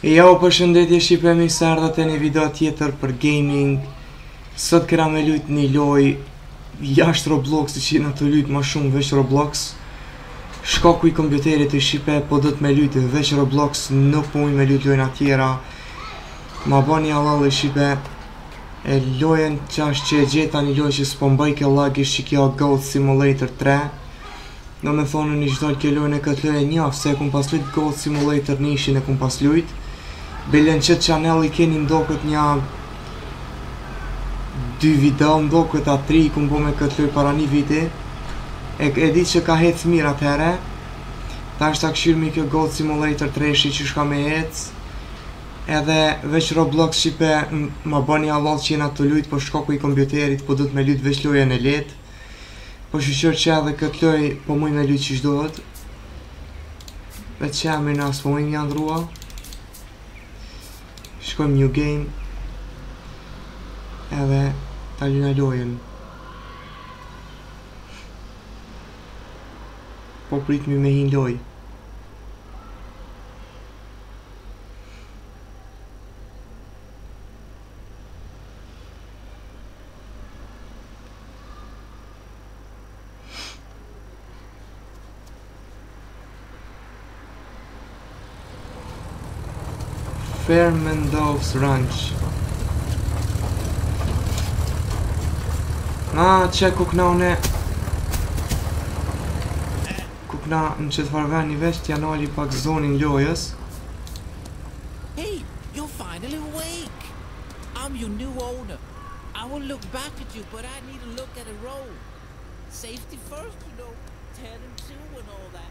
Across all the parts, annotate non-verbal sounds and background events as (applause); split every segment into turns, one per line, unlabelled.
E jau jo, për shëndetje mi së ardhët e një video tjetër për gaming Sëtë këra me lujt një loj Jashtë Roblox që në të lujt ma shumë veç Roblox Shka ku i kompjuterit të Shqipe Po dhët me lujt veç Roblox po Në pojnë me lujt lojnë atjera Ma ba një e Shqipe E lojnë që ashtë që e gjeta një loj që s'po bëj ke lagish që kjo Goat Simulator 3 Në me thonë një gjithon ke lojnë e këtë lojnë një, se e kum pas lujt Gold Simulator në ishin e pas lujtë Belen që Chanel i keni këtë një dy video këtë a tri ku mbo me këtë lojë para një viti e, e di që ka hecë mirë atëhere ta është ta këshirë mi kjo God Simulator 3 shi që shka me hecë edhe veç Roblox Shqipe më bëni allot që jena të lujtë po ku i kompjuterit po dhëtë me lujtë veç lojë e letë po shqyqër që edhe këtë lojë po mujnë me lujtë që shdojtë Veç që jam në nësë, po mujnë një andrua shkojmë një game edhe ta gjë lojen po pritë me hin lojë Wolf's Ranch. Ma, që ku këna une... Ku këna në që të farve një vesh të janali pak zonin lojës.
Hey, you're finally awake! I'm your new owner. I will look back at you, but I need to look at a road. Safety first, you know. Ten and two and all that.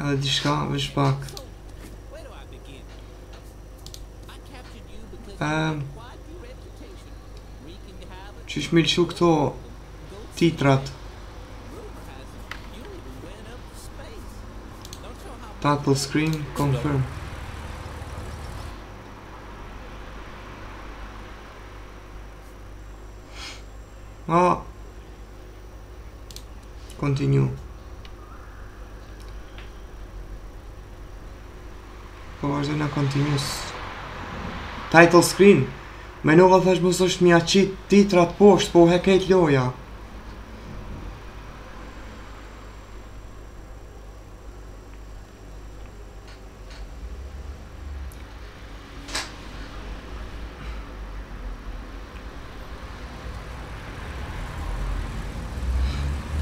Edhe di shka, vesh pak Që është mirë që këto titrat title screen, confirm Oh, continue. vazhdoj në continuous. Title screen. Menova thash mos është mja qitë titrat poshtë, po he kejt loja.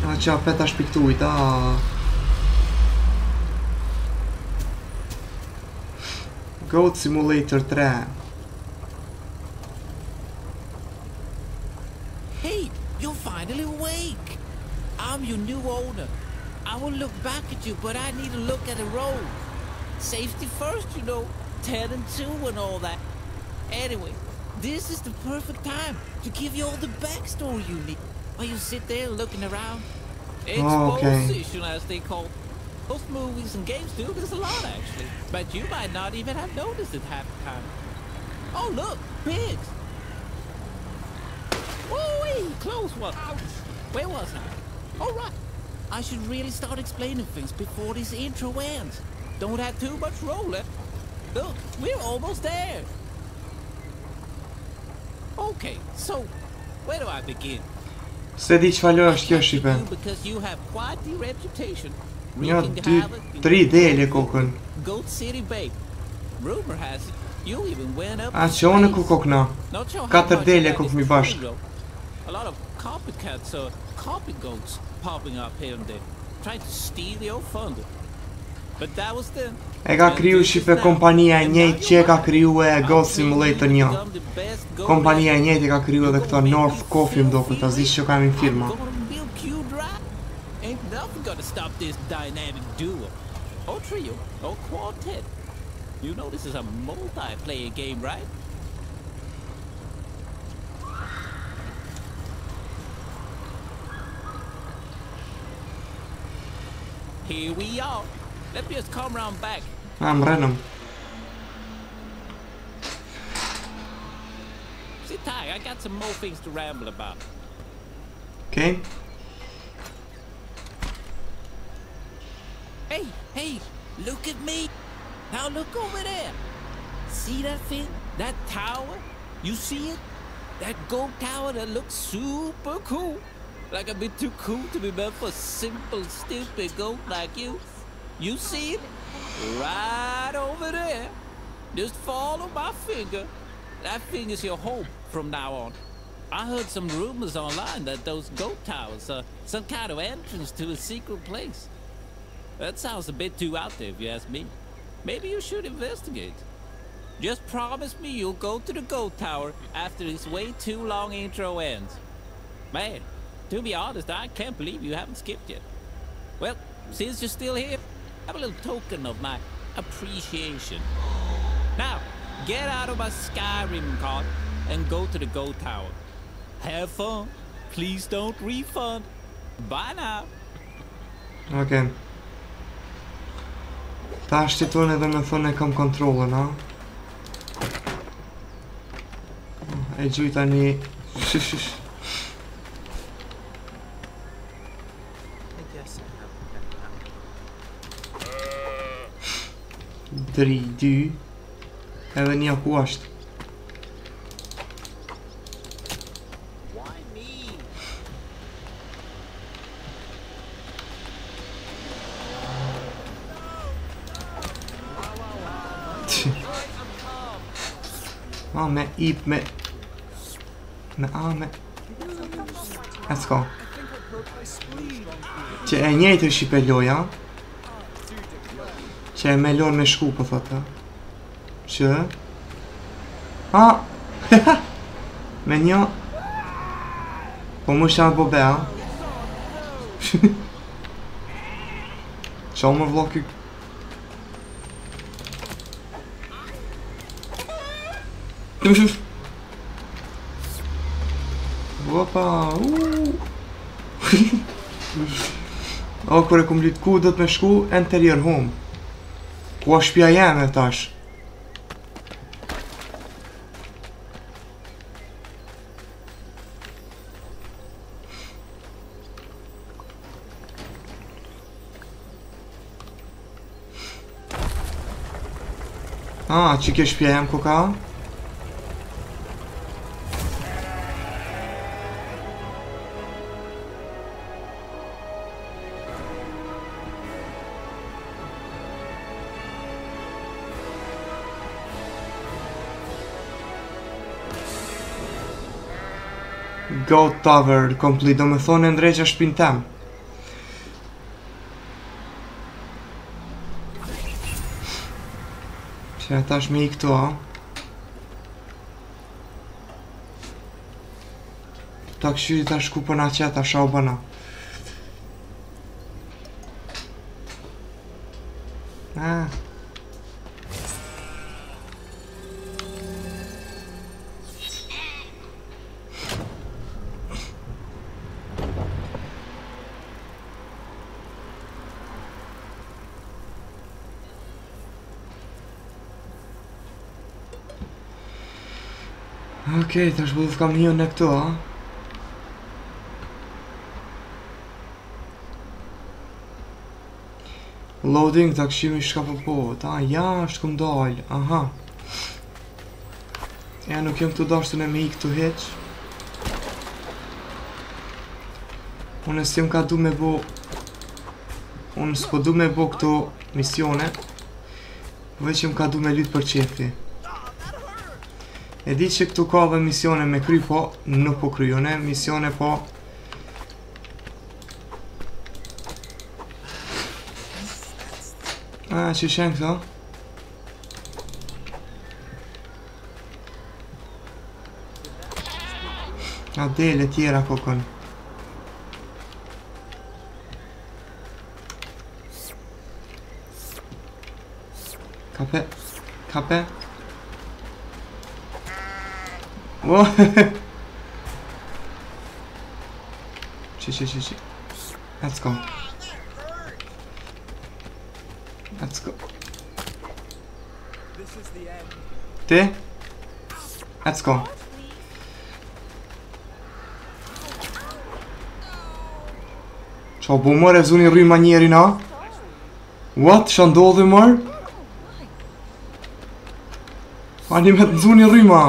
A qa peta shpiktuit, aaa. Goat Simulator 3
Hey, you're finally awake! I'm your new owner. I will look back at you, but I need to look at the road. Safety first, you know. 10 and 2 and all that. Anyway, this is the perfect time to give you all the backstory you need. While you sit there looking around. Exposition, oh, okay. as they call most movies and games do this a lot, actually. But you might not even have noticed it half the time. Oh, look! Pigs! Woo-wee! Close one! Ouch. Where was I? All right. I should really start explaining things before this intro ends. Don't have too much rolling. Look, we're almost there. Okay, so where do I begin?
Să zici valori, știu
Because you have quite the reputation Një, dy, tri
dele kokën. A që onë ku kokëna
na. Katër dele kokë mi bashkë. popping up here and there, to steal E ka kriju
për kompania e njejtë që e ka kriju e Ghost Simulator një. Kompania e njejtë e ka kriju edhe këto North Coffee më do këtë azishtë që kam firma. stop this dynamic
duo, or oh, trio, or oh, quartet. You know this is a multiplayer game, right? Here we are. Let me just come round back. Ah, I'm random. Sit tight, I got some more things to ramble about. Okay. Hey, hey, look at me. Now look over there. See that thing? That tower? You see it? That gold tower that looks super cool. Like a bit too cool to be built for simple, stupid goat like you. You see it? Right over there. Just follow my finger. That thing is your home from now on. I heard some rumors online that those goat towers are some kind of entrance to a secret place. That sounds a bit too out there if you ask me. Maybe you should investigate. Just promise me you'll go to the gold tower after this way too long intro ends. Man, to be honest, I can't believe you haven't skipped yet. Well, since you're still here, have a little token of my appreciation. Now, get out of my Skyrim cart and go to the gold tower. Have fun. Please don't refund. Bye now.
Okay. Ta është i tonë edhe me thënë e kam kontrolën, a? E gjujta një... 3, dy... edhe një akua ashtë... ip me me a me e s'ka që e njëjtë është shqipe loja që e me lor me shku po thotë që a (laughs) me një po më shanë po bea që (laughs) o më vlo kë Të më shush Vapa (laughs) O, kërë e kumplit ku dhëtë me Interior home Ku a shpja jenë e tash A, ah, që ke shpja jam ku ka? A, që ke shpja go tower complete, do me thonë e ndrejqa shpin tem që ata është me i këto a ta këshu i ta shku përna që ata shau bëna Ah. Okej, tash bëllë të kam njën në këto, a? Loading, të këshimi shka po, a, ja, është këm dalë, aha. Ja, nuk jëmë të dashtën e me i këtu heq. Unë si më ka du me bo... Unë s'po du me bo këto misione. Veq që më ka du me lytë për qefi. E dice këtu ka dhe misione me kry, po nuk po kryone, misione po... A, ah, që shenë këto? A dele tjera kokën. Kape, kape. Bo po. (laughs) Shi shi shi shi Let's go Let's go Ti? Let's go Qo bu mër e zuni rrima njeri na? What? Qo ndodhë oh mër? Ani me të zuni rrima?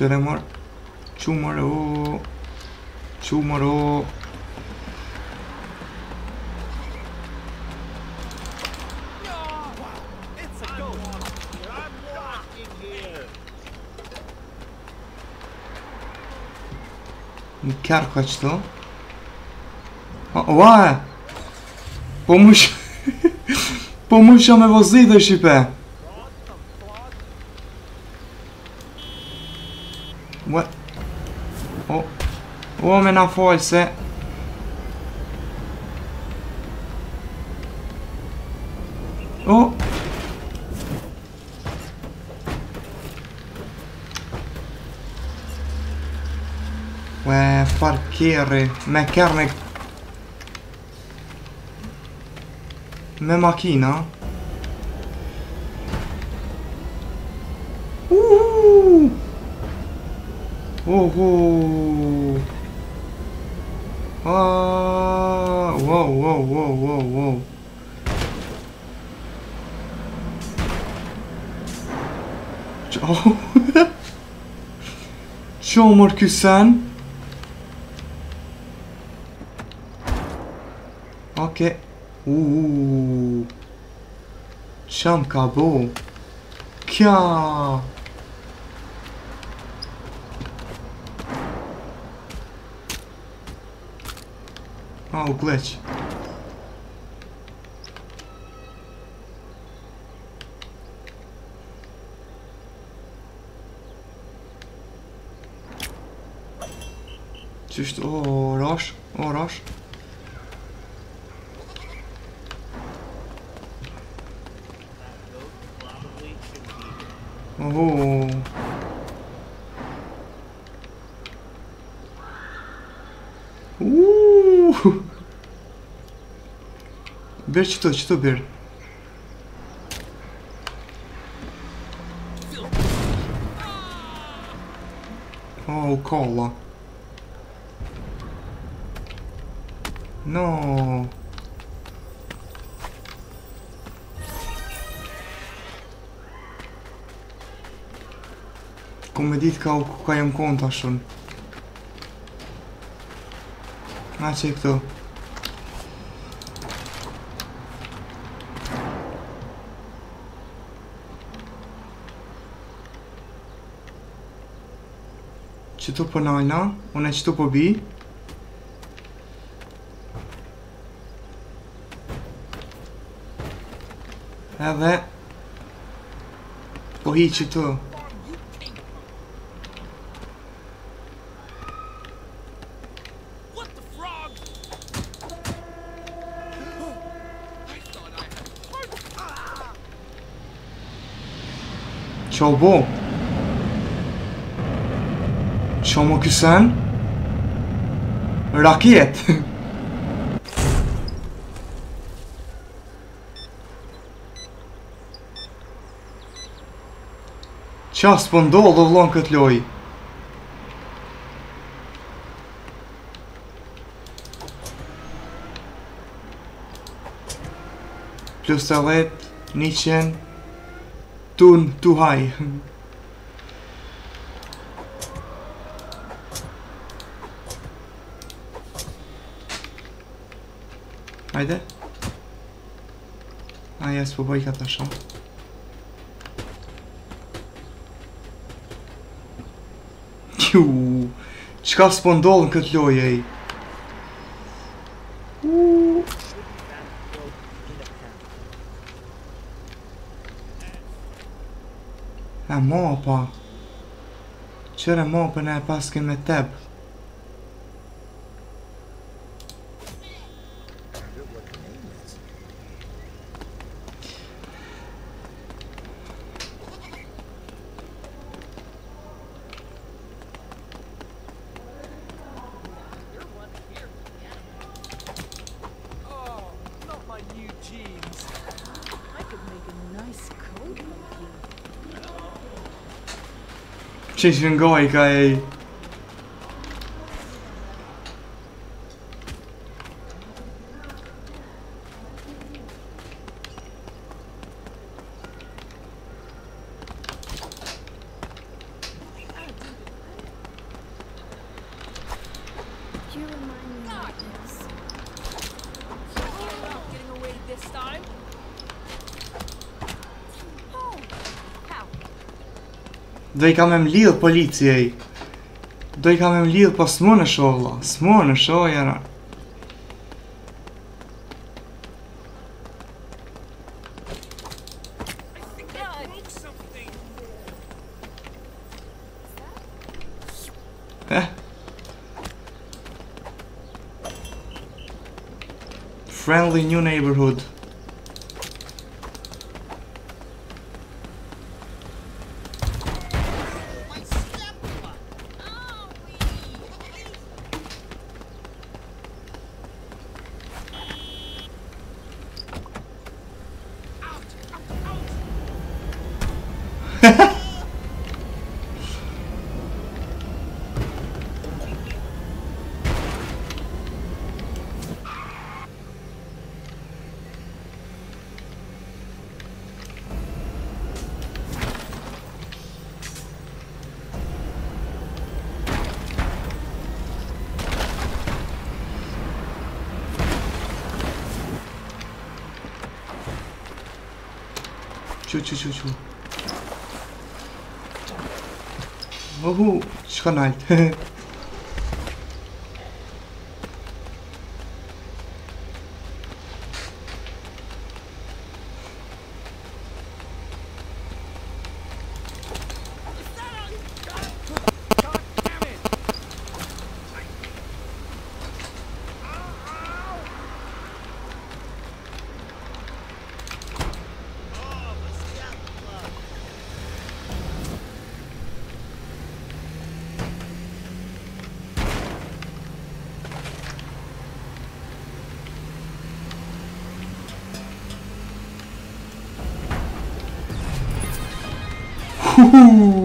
që dhe mërë, që mërë, që mërë, Në kjarë ka që të Uaj Po mësha Po mësha me vozit e Omena forse Oh Uè, eh, parchire, meccarne Me macchina? Uh! -huh. Uh! Oh, -huh. Oh. Çomur (laughs) sen. Okey. Uuu. Çam kabuğu. Kya. Oh, glitch. Just uğraş, uğraş. Oho. Uuu. Bir çıtı çıtı bir. Oh kolla. No. Ku me ditë ka, ka jem konta shun Na që i këto Qëtu për po nalë na, unë qëtu për po bi Have that. Go eat you too. Çobo. Rakiyet. (laughs) Qa s'po ndohë dhe vlonë këtë loj? Plus të let, një qenë tunë tu haj. Hajde. Aja s'po bëjka të shumë. Uuuu, qka s'po ndodhë në këtë loj, ej? E mo, pa. Qërë e mo, për ne e pas kemë tebë. 真心给我一 Do i kam e mlidh policiej Do i kam e mlidh Po s'mon në shoh la S'mon në shoh jera eh. Friendly new neighborhood. 슈슈슈슈 おおしかない Woohoo!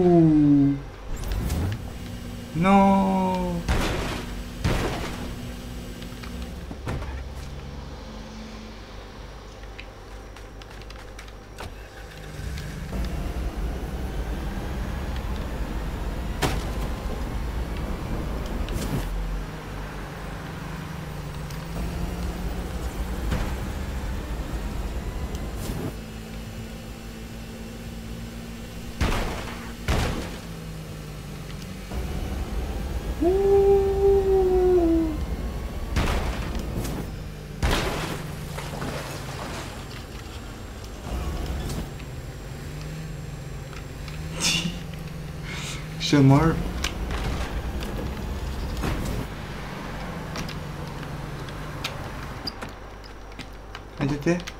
chamar ADT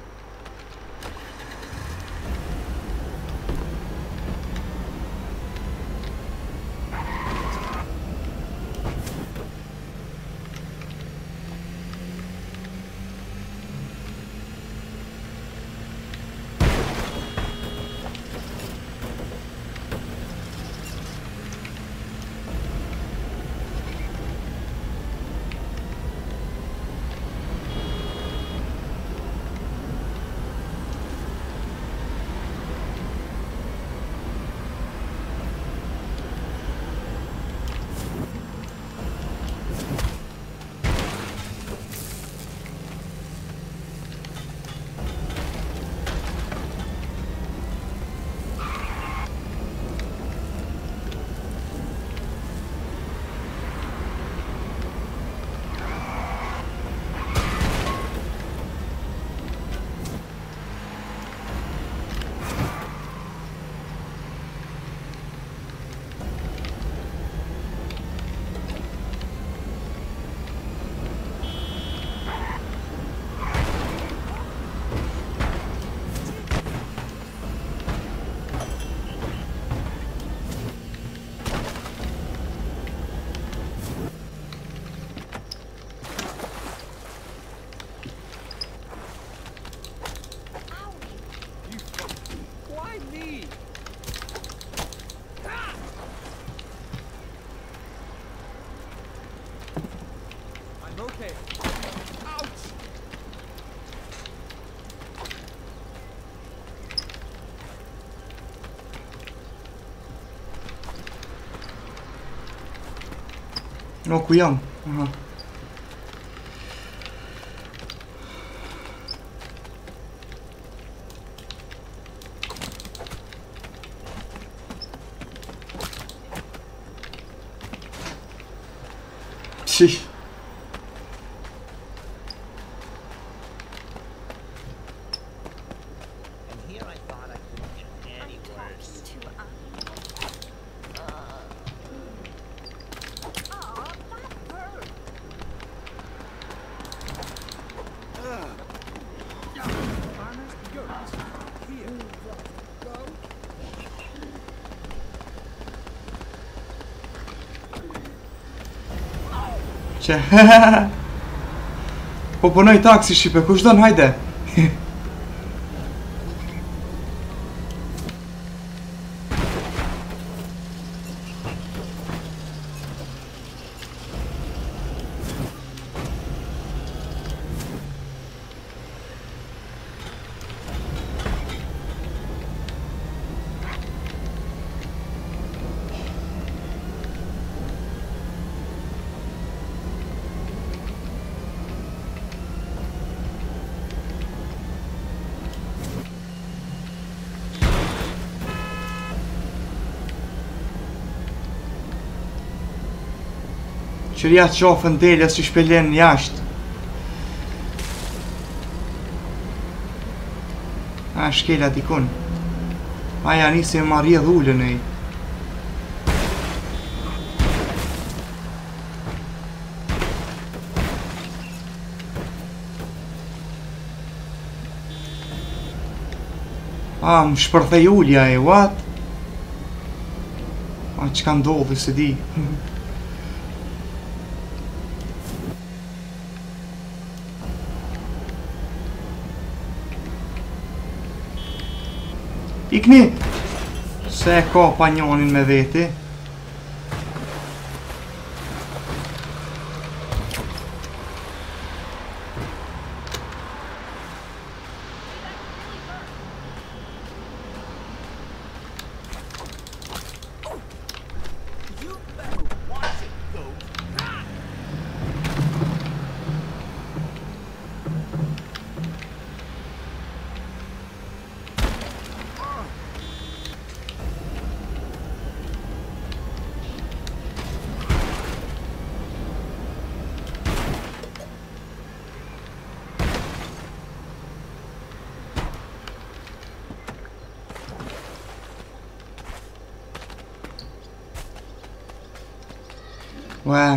Locuiam. Aha. (laughs) po përnoj taksi Shqipe, kush do hajde? Qëria të qofën delës që shpelen jashtë A shkela dikun Aja nisi me marrje dhullën e i A, më shpërthej ullja e, what? A, që ka ndodhë, se di. (laughs) Ikni! Se ka pa njonin me veti? Wa. Ai. (laughs)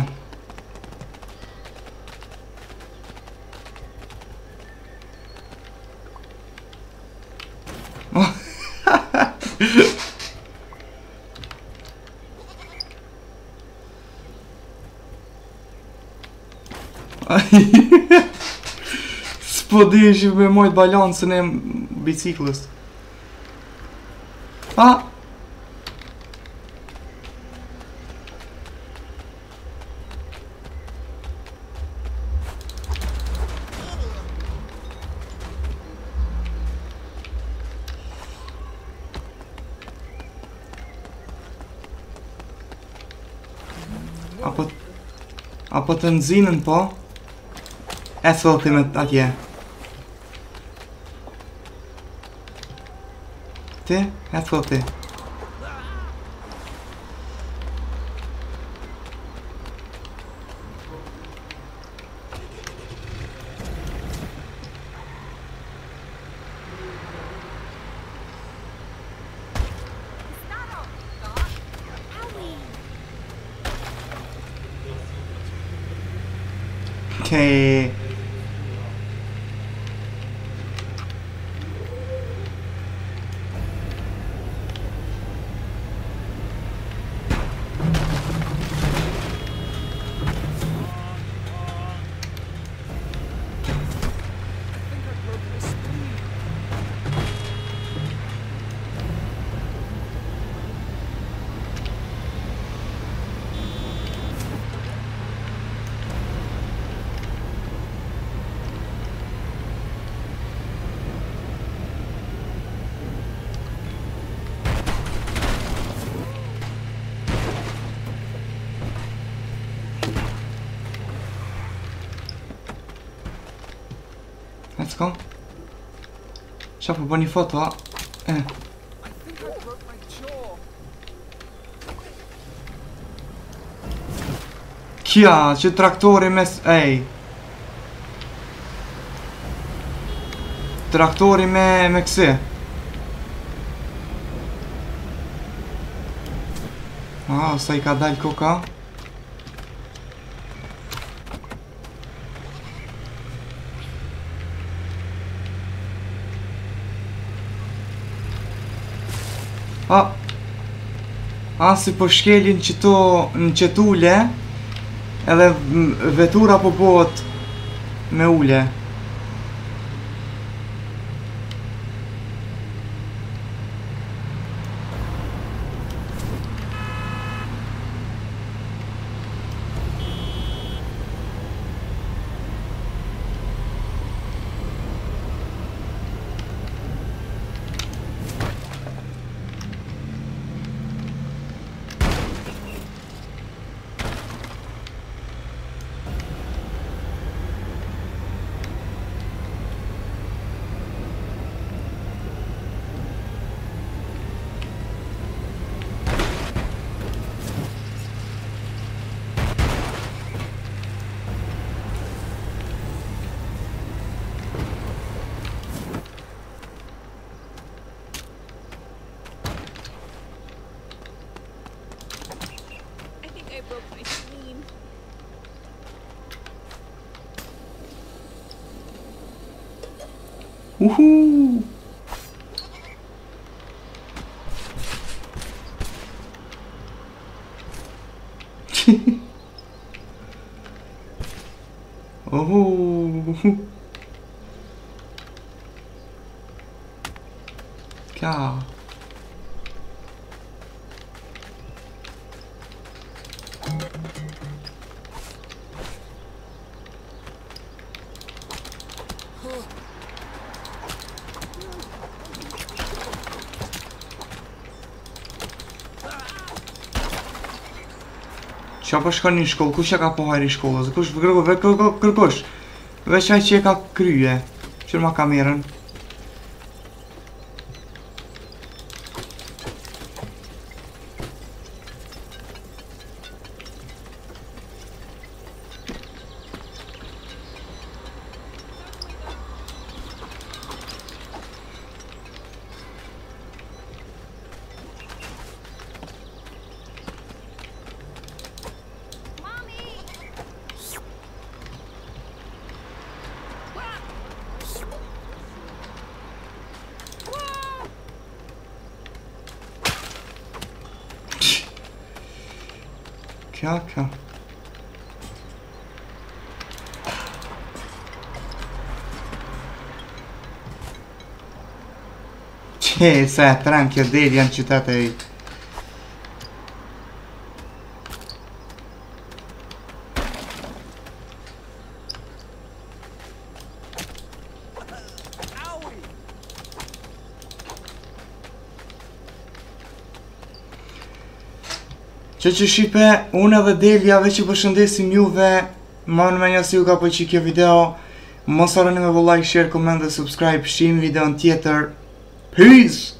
Spodăi și voi mai balans în biciclist. A po të nëzinen po e thë vëltimet atje te? e thë Okay. s'ka Qa për bër një foto a E Kja që traktori mes Ej Traktori me me kësi Ah, sa i ka dal koka asi po shkelin qëto në qëtu edhe vetura po bot me ule Woohoo! (laughs) oh! God. (laughs) Qa po shkon një shkollë, kush e ka po hajri shkollë, kush vërgohë, vërgohë, kërkosh vërgohë, vërgohë, vërgohë, vërgohë, vërgohë, vërgohë, vërgohë, vërgohë, cacca. Che, se, a devi ancitate. Që që shipe, unë edhe delja dhe që përshëndesim ju dhe Ma në me si ju ka përqi kjo video Mosarën e me vë like, share, comment dhe subscribe Shqim video në tjetër Peace!